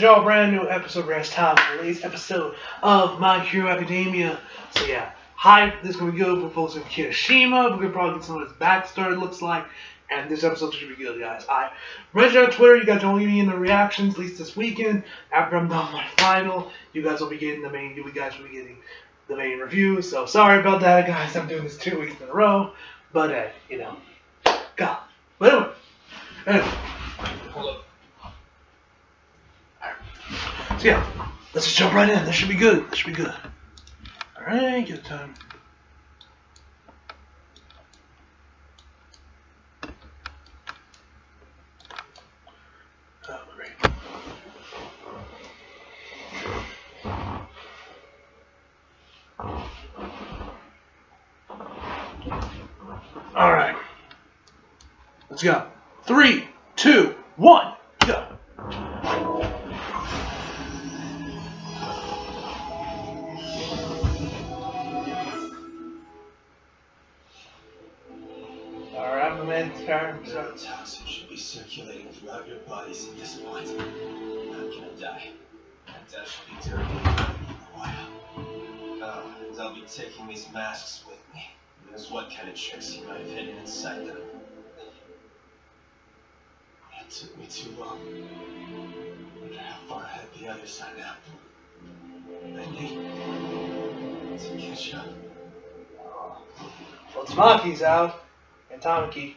to a brand new episode, Rest Time, release episode of My Hero Academia. So yeah, hype. This is gonna be good. We're focusing on Kirishima. We're gonna probably get some of his backstory. Looks like. And this episode should be good, guys. I register on Twitter. You guys don't leave me in the reactions, at least this weekend. After I'm done my final, you guys will be getting the main. You guys will be getting the main review. So sorry about that, guys. I'm doing this two weeks in a row, but uh, you know, God. But anyway, anyway, hold up. Alright. So yeah, let's just jump right in. This should be good. This should be good. All right, good time. Oh. All right. Let's go. Three, two, one, Turn. Toxin should be circulating throughout your bodies at this point. I'm gonna die. And death should be terribly in a while. Oh, and I'll be taking these masks with me. Because what kind of tricks you might have hidden inside them. It took me too long. I wonder how far ahead the others are now. I need to catch up. Well, Tamaki's out. And Tamaki.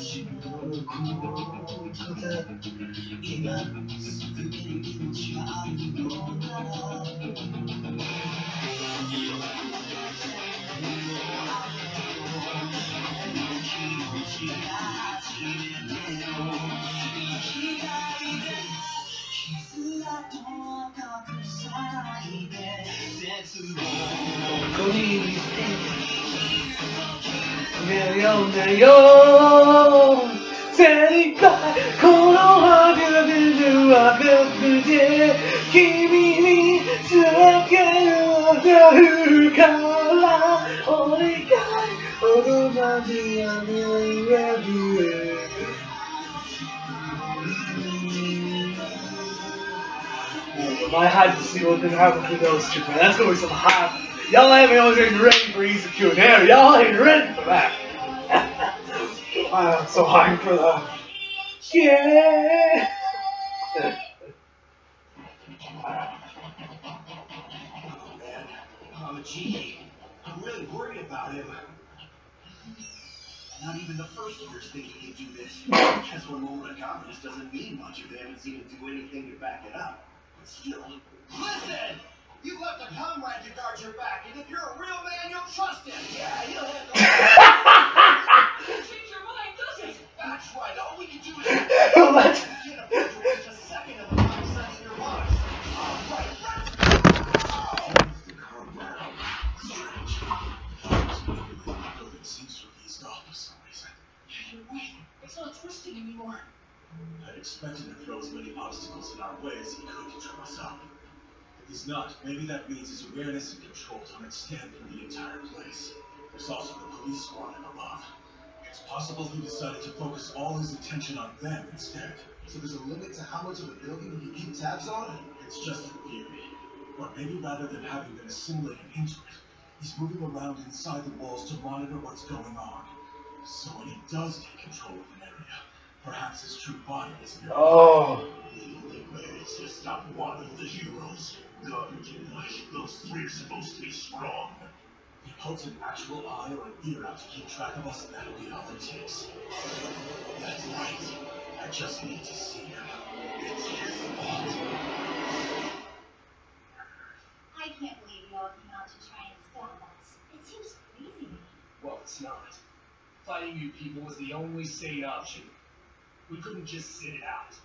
今すぐに命があるのなら「飛びにして」「よよ」I hyped to see what's gonna happen between those two, man? That's gonna be some hype. Y'all ain't even ready for Easy Q and Y'all ain't ready for that. I'm so hyped for that. Yeah. Oh man. Oh gee. I'm really worried about him. Not even the first years think he can do this. Just one moment of confidence doesn't mean much if they haven't seen him do anything to back it up. But still. Listen! You left a comrade to guard your back, and if you're a real man, you'll trust him. Yeah, you'll have no. change your mind, does it? That's right. All we can do is. What? You can't afford to waste a second of the time studying your minds. All right, let's Calm down. Building seems to have eased off for some reason. Yeah, you're right. It's not twisting anymore. I'd expected to throw as many obstacles in our way as he could to trip us up. If he's not, maybe that means his awareness and control don't extend through the entire place. There's also the police squadron above. It's possible he decided to focus all his attention on them instead. So there's a limit to how much of a building he can keep tabs on? It's just a theory. Or maybe rather than having been assimilated into it, he's moving around inside the walls to monitor what's going on. So when he does take control of an area, perhaps his true body is nearby. Oh. The only way is to stop one of the heroes. Guardian, those three are supposed to be strong. He puts an actual eye or an ear out to keep track of us, and that'll be all it takes. That's right. I just need to see him. It's his fault. I can't believe you all came out to try and stop us. It seems crazy. Well, it's not. Fighting you people was the only sane option. We couldn't just sit it out.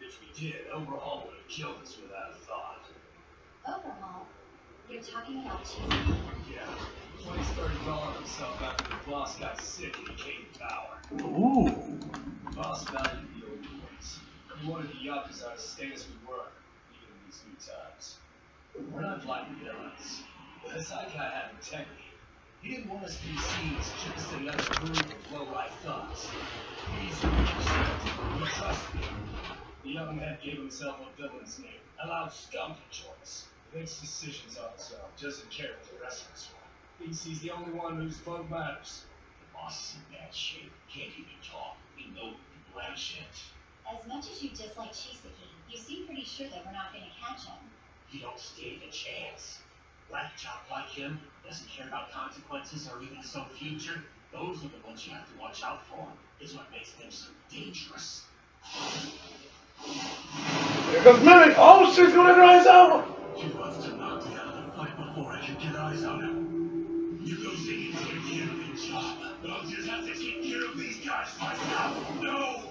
If we did, Overhaul would have killed us without a thought. Overhaul? You're talking about Cheesy? Yeah. When he started calling himself after the boss got sick and he came to power. Ooh. The boss valued the old boys. He wanted the Yakuza to stay as we were, even in these new times. We're not like the villains. But this guy had integrity. He didn't want us to be seen as just another group of low-life thugs. He's a He trusted him. The young man gave himself a villain's name, allowed scum to choice. Makes decisions on his own, doesn't care what the rest of us want. Thinks he's the only one whose vote matters. The boss is in bad shape. Can't even talk. We know the shit. As much as you dislike Chisaki, you seem pretty sure that we're not going to catch him. You don't stand a chance. Black job like him doesn't care about consequences or even his own future. Those are the ones you have to watch out for. It's what makes them so dangerous. Here comes Mimic. Oh, she's gonna rise out. He wants to knock of the fight before I can get eyes on him. You go see him take care of your job. but I'll just have to take care of these guys myself. No!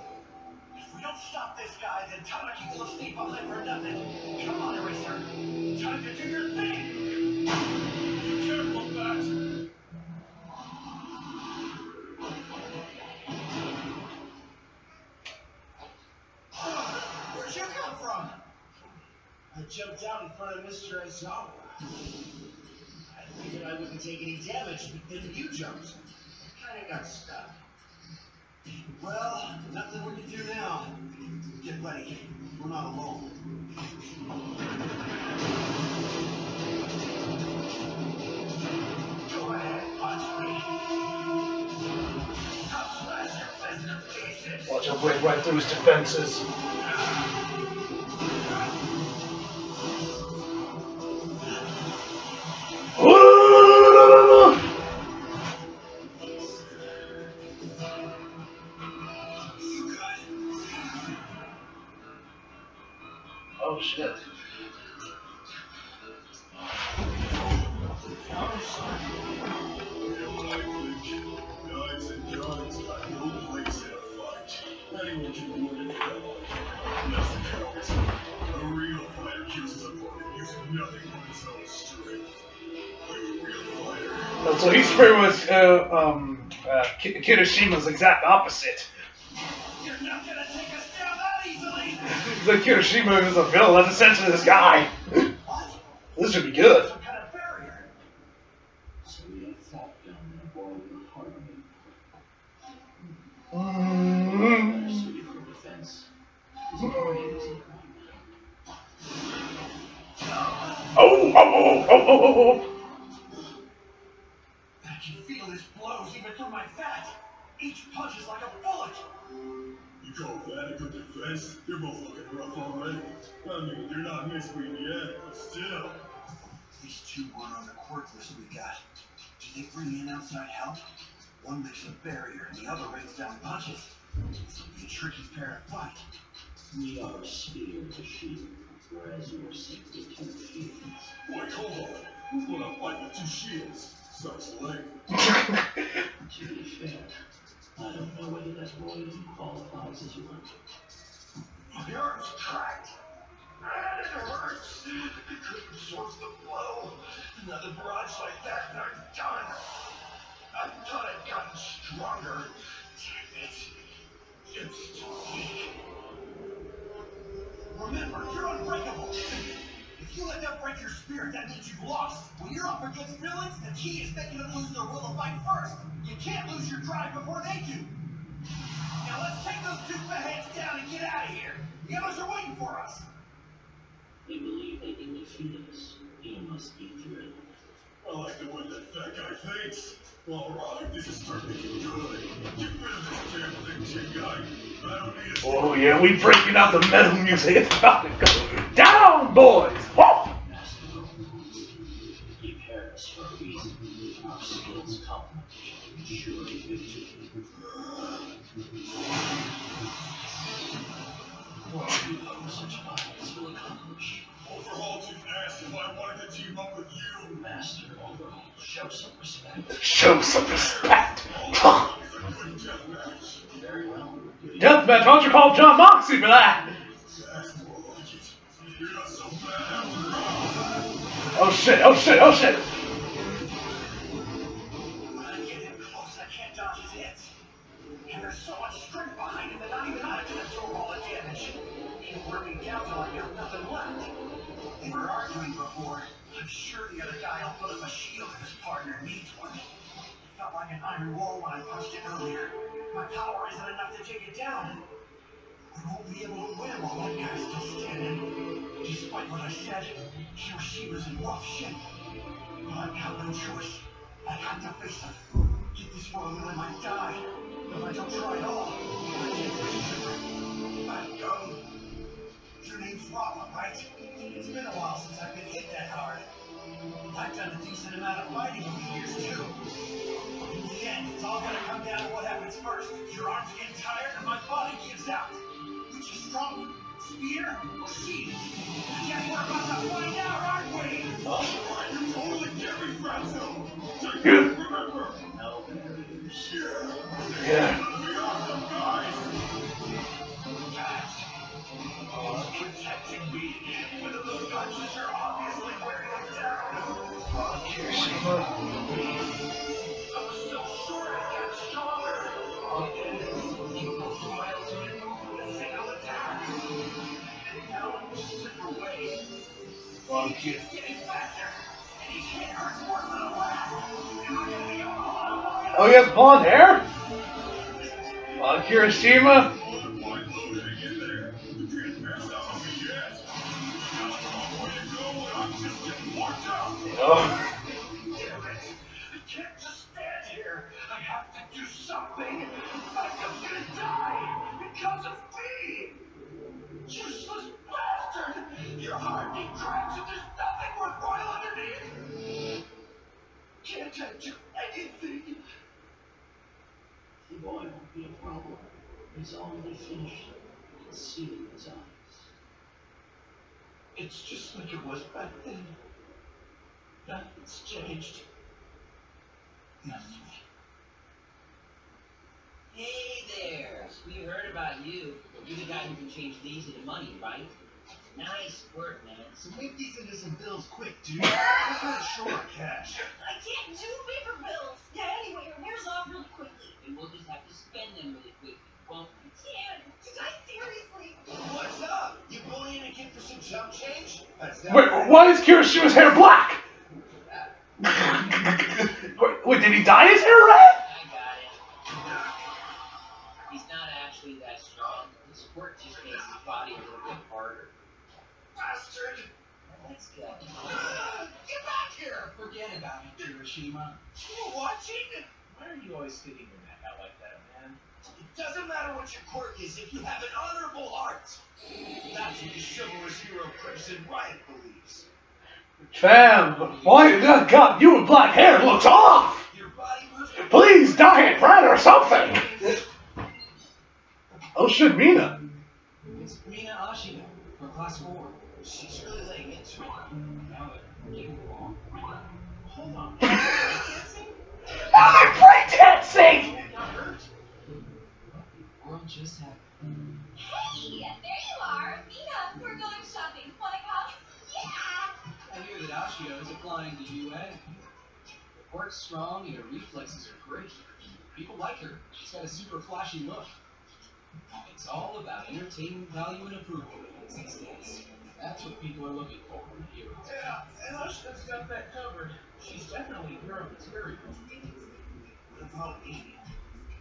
If we don't stop this guy, then Tamaki will stay behind for nothing. Come on, Eraser. Time to do your thing! Jumped out in front of Mr. Aizawa. I figured I wouldn't take any damage, but then you jumped. I kinda got stuck. Well, nothing we can do now. Get ready. We're not alone. Watch him break right through his defenses. Oh shit. So he's pretty much uh, um, uh, Ki- Kirishima's exact opposite. You're not gonna take us down that easily! The Kirishima is a villain. That's essentially this guy. This should be good. Some kind of barrier. So we have fought down the wall with harmony. Mm. Better suited for defense. His brain is inclined. Oh, oh. I can feel his blows even through my fat. Each punch is like a bullet. You call that a good defense? You're both looking rough already. I mean, you're not misleading yet, but still. These two weren't on the quirk list we got. Did they bring in outside help? One makes a barrier and the other rains down punches. This a tricky pair to fight. We are a spear to shield, whereas you are simply two shields. Wait, hold on. Who's gonna fight with two shields? Sucks lame. To be fair, I don't know whether that boy even qualifies as. My arm's cracked. And it hurts. I couldn't absorb the blow. Another barrage like that and I'm done. I thought I'd gotten stronger. Damn it. It's too weak. Remember, you're unbreakable. If you let them break your spirit, that means you've lost. When you're up against villains, the key is making them lose their will to fight first. You can't lose your drive before they do. Now let's take those two fatheads down and get out of here. The others are waiting for us. They believe they can defeat us. You must be thrilled. I like the way that fat guy thinks. Well, Alright, this is starting to get good. Get rid of this damn thing, Tengai. I don't need it. Oh yeah, we breaking out the metal music. It's about to go down, boys. Whoa. Master Roland, you paired you owe such violence to accomplish? Overhaul you asked if I wanted to team up with you. Master Overhaul, show some respect. Show some respect. Very well. Deathmatch, why don't you call John Moxie for that? Oh shit, oh shit, oh shit! I'm sure the other guy will put up a shield if his partner needs one. Felt like an iron wall when I punched it earlier. My power isn't enough to take it down. We won't be able to win while that guy's still standing. Despite what I said, she Kirishima's in rough shape. But I've got no choice. I have to face him. Get this wrong and I might die. If I don't try at all, I can't face young. Your name's Rappa, right? It's been a while since I've been hit that hard. I've done a decent amount of fighting over the years, too. In the end, it's all gonna come down to what happens first. Your arms get tired and my body gives out. Which is stronger, spear or shield? I guess we're about to find out, aren't we? Oh, you totally get me, Franzo. Just remember. No barriers. Yeah. Oh, you you. Oh, he has blonde hair? Fuck Kirishima. You see it in his eyes. It's just like it was back then. Nothing's changed. Nothing. Hey there! We heard about you. You're the guy who can change these into money, right? Nice work, man. So make these into some bills quick, dude. We're kind of short on cash. I can't do paper bills. Yeah, anyway, it wears off really quickly. And we'll just have to spend them really quickly, won't we? Seriously. What's up? You bullying a kid for some chump change? Wait, why is Kirishima's hair black? wait, wait, did he dye his hair red? I got it. He's not actually that strong. His quirk just makes his body a little bit harder. Bastard! Let's go. Get back here! Forget about it, Kirishima. You watching? Why are you always sticking your neck out like that, man? It doesn't matter what your quirk is if you have an honorable heart. That's what the chivalrous hero Crimson Riot believes. Fam, why? God, God, you with black hair looks off. Your body moves Please dye it red or something. Oh shit, Mina. It's Mina Ashido from class four. She's really laying into it. Now that along. Hold on. Now they're breakdancing. Got hurt. World just happened. Hey, there you are. Mina, we're going shopping. Wanna come? Yeah. I hear that Ashido is applying to UA. Her quirk's strong and her reflexes are great. People like her. She's got a super flashy look. It's all about entertainment value and approval these days. That's what people are looking for in heroes. Yeah, and Ushna's got that covered. She's definitely hero material. What about me?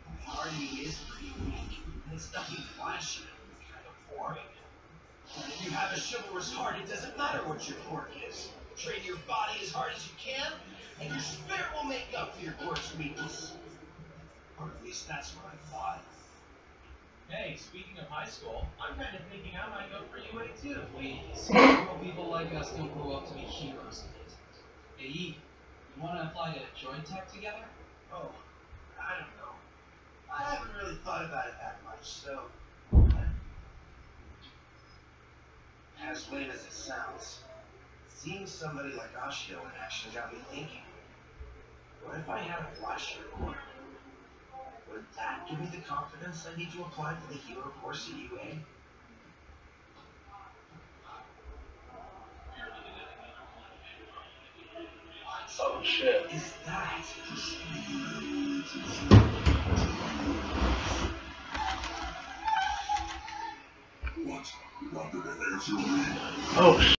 My party is pretty weak, and it's nothing flashy. Kind of boring. And if you have a chivalrous heart, it doesn't matter what your quirk is. Train your body as hard as you can, and your spirit will make up for your quirk's weakness. Or at least that's what I thought. Hey, speaking of high school, I'm kind of thinking I might go for UA too. Please. Normal people like us don't grow up to be heroes. Hey, Eve, you want to apply to join tech together? Oh, I don't know. I haven't really thought about it that much, so. As lame as it sounds, seeing somebody like Ashido in action got me thinking. What if I had a flasher quirk? Would that give me the confidence I need to apply for the hero course at UA? Oh shit. is that? Oh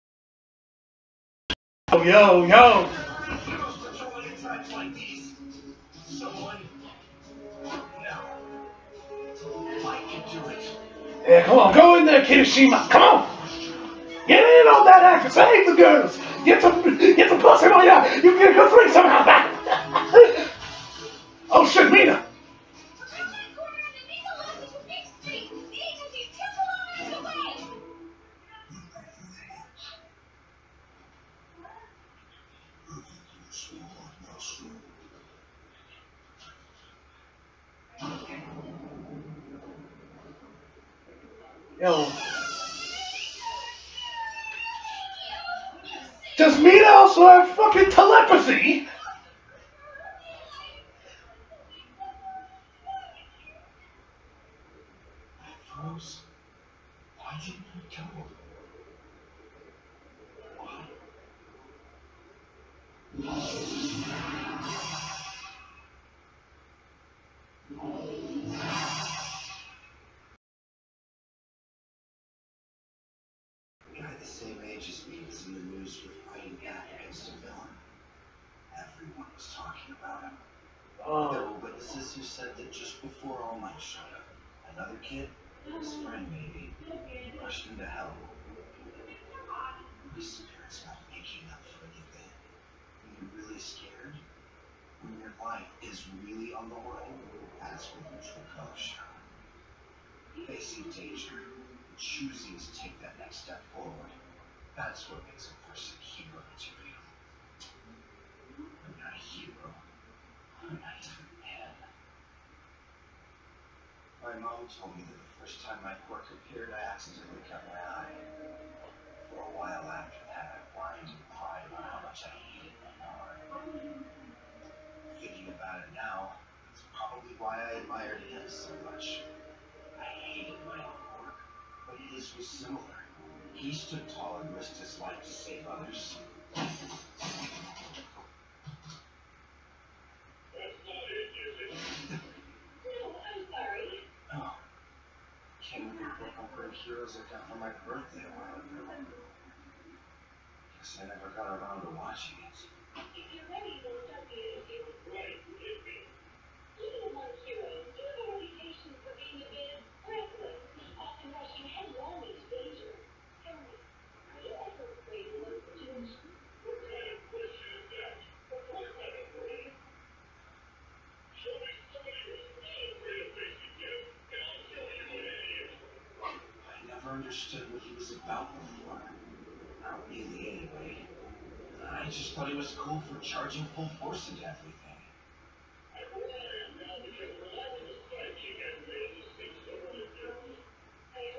Oh yo yo. Yeah, come on, go in there, Kirishima. Come on. Get in on that action. Save the girls. Get some get some pussy while you you can get a good somehow. oh shit, Mina. We're in that corner of the Mesa Lodge to Big Street. The agency's two kilometers away. Yo. Does Mina also have fucking telepathy? I froze. Why didn't I go? Why? A guy the same age as me was in the news for fighting back against a villain. Everyone was talking about him. Oh. There Oh. were witnesses who said that just before All Might showed up, another kid, his friend maybe, rushed into hell. His spirit's not making up for anything. Really scared, when your life is really on the line, that's when the true colors show. Facing danger, choosing to take that next step forward, that's what makes a person hero material. I'm not a hero. I'm not a man. My mom told me that the first time my quirk appeared, I accidentally cut my eye. For a while after that, I whined and cried about how much I hated my mom. Thinking about it now, it's probably why I admired him so much. I hated my own work, but his was similar. He stood tall and risked his life to save others. Oh. Heroes I got for my birthday a while ago. Guess I never got around to watching it. If you're ready, we'll start the interview. Right, Even among heroes, you have a reputation for being a bit reckless, often rushing headlong into danger. Tell me, are you ever afraid of those situations? I never understood what he was about before. Not really, anyway. I just thought he was cool for charging full force into everything. I heard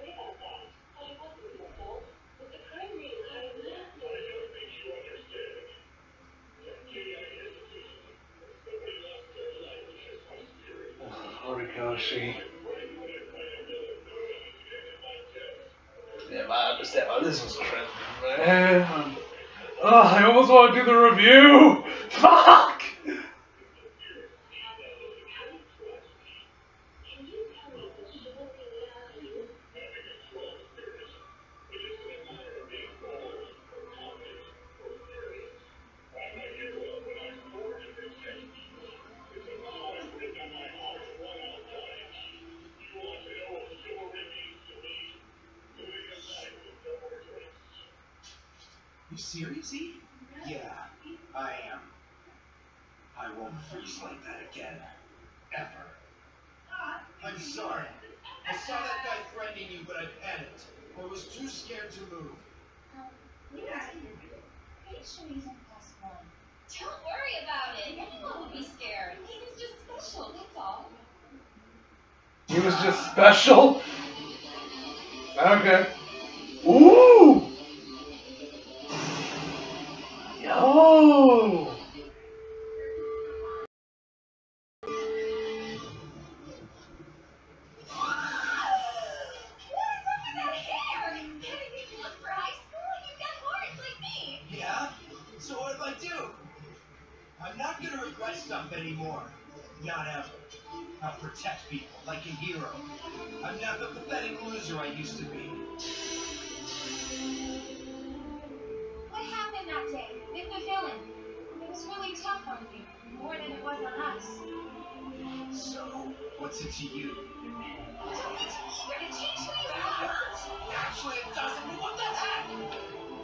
about that, but it wasn't your fault. With the crime rate as high as that, Horikoshi. Yeah, I understand why this was cringe, man. Oh, I almost want to do the review. Fuck! can you tell me the sugar thing you You serious, E? Yeah, I am. I won't freeze like that again. Ever. I'm sorry. I saw that guy threatening you, but I panicked. I was too scared to move. Um, Lucy, pretty sure he's in plus one. Don't worry about it. Anyone would be scared. He was just special, that's all. He was just special? Okay. Ooh!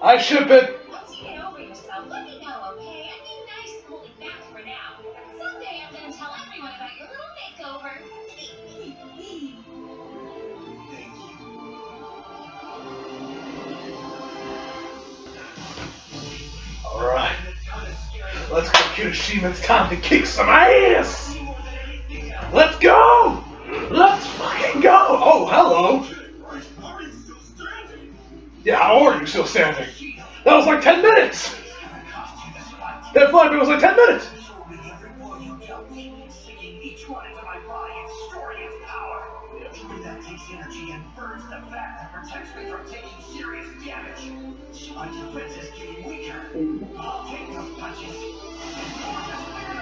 I ship it. Once you get over yourself, let me know, okay? I mean, nice holding back for now. Someday I'm gonna tell everyone about your little makeover. Thank you. Alright. And it's kinda scary. Let's go, Kirishima. It's time to kick some ass. Me more than anything else. Let's go! Let's fucking go! Oh, hello. Right, how are you still standing? Yeah, how are you still standing? That was like 10 minutes! That fight was like 10 minutes!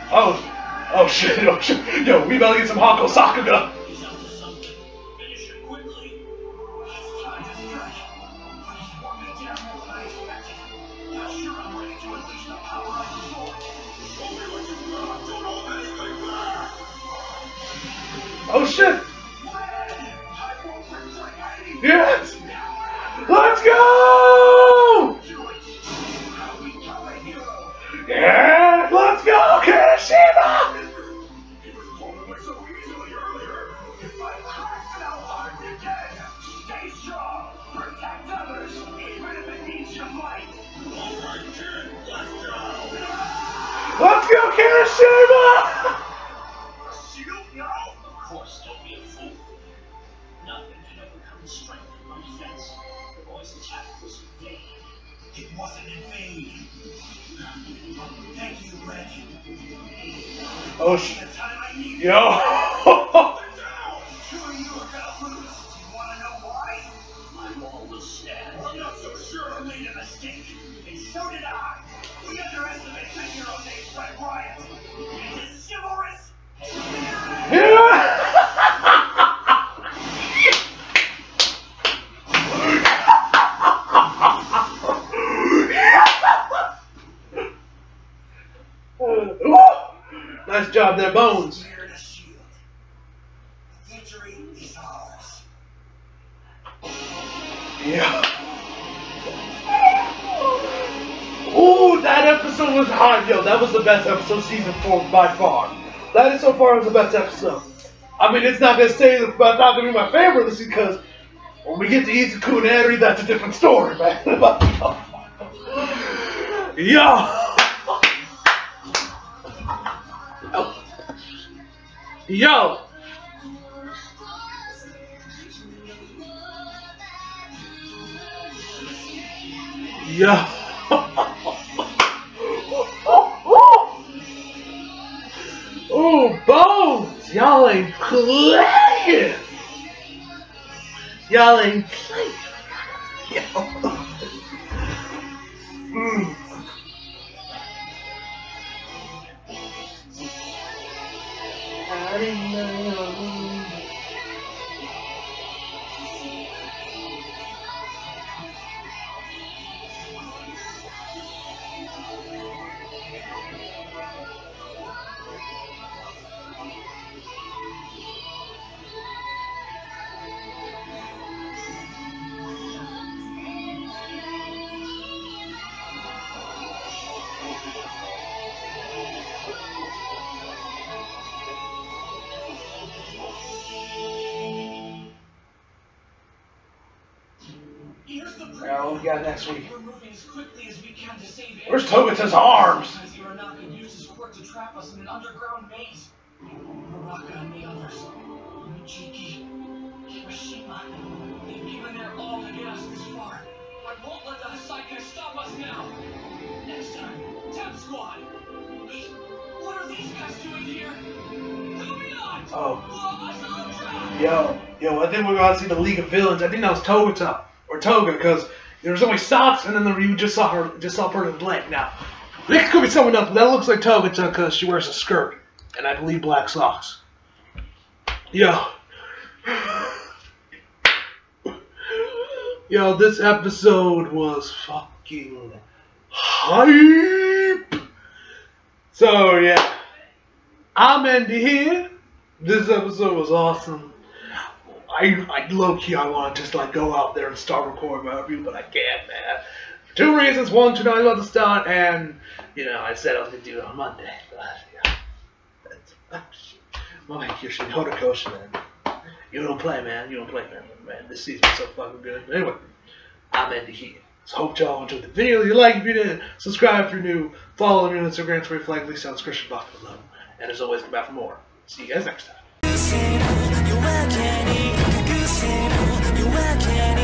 Oh, oh shit, oh shit. Yo, we to get some Hako Sakuga. Kirishima! Shield now. Of course, don't be a fool. Nothing can overcome the strength of my defense. The boy's attack was in vain. It wasn't in vain. Thank you, Red. Oh sh. The time I needed. Yo! there, Bones. Yeah. Ooh, that episode was hot, yo. That was the best episode season four by far. That is so far was the best episode. I mean, it's not gonna say it's not gonna be my favorite, this because when we get to Izuku and that's a different story, man. yo. Yo. Yo. oh, Bones! Y'all ain't playing! Y'all ain't playing. Yo. Can to save Where's Togata's arms? Because Uranaka used his quirk to trap us in an underground maze. Uraka and the others, Michiki, Kirishima, they've given their all to get us this far. I won't let the Hassaikai stop us now. Next time, Temp Squad. Wait, what are these guys doing here? Moving! Oh. Blow us on track! Yo, yo, I think we're gonna see the League of Villains. I think that was Togata or Toga because there was only Socks and then the, you just saw her, just saw her leg. Now, this could be someone else, that looks like Togata because she wears a skirt and I believe black socks. Yo. Yo, this episode was fucking hype. So yeah, I'm Andy here. This episode was awesome. I, I low key, I want to just like go out there and start recording my review, but I can't, man. For two reasons. One, tonight's about to start, and you know, I said I was gonna do it on Monday. But yeah, ah. My Kirsten Horikoshi, man. You don't play, man. You don't play, man. Man, this season's so fucking good. Anyway, I'm Andy here. So hope y'all enjoyed the video. If you like, if you did, subscribe if you're new. Follow me on Instagram, Twitter, flag, on the description box below. And as always, come back for more. See you guys next time. I can